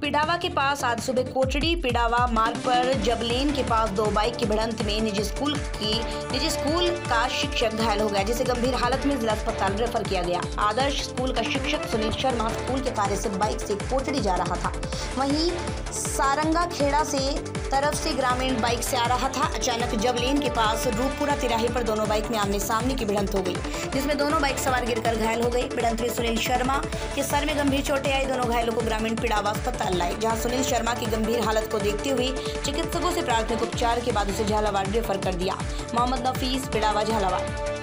पिडावा के पास आज सुबह कोटड़ी पिडावा मार्ग पर जबलेन के पास दो बाइक की भिड़ंत में निजी स्कूल की, निजी स्कूल का शिक्षक घायल हो गया, जिसे गंभीर हालत में जिला अस्पताल रेफर किया गया। आदर्श स्कूल का शिक्षक सुनील शर्मा स्कूल के कार्य से बाइक से कोटड़ी जा रहा था। वहीं सारंगा खेड़ा से तरफ़ से ग्रामीण बाइक से आ रहा था। अचानक जबलेन के पास रूपपुरा तिराहे पर दोनों बाइक में आमने सामने की भिड़ंत हो गई, जिसमें दोनों बाइक सवार गिरकर घायल हो गई भिड़ंत में सुनील शर्मा के सर में गंभीर चोटें आई। दोनों घायलों को ग्रामीण पिड़ावा अस्पताल लाए, जहाँ सुनील शर्मा की गंभीर हालत को देखते हुए चिकित्सकों से प्राथमिक उपचार के बाद उसे झालावाड़ रेफर कर दिया। मोहम्मद नफीस, पिड़ावा, झालावाड़।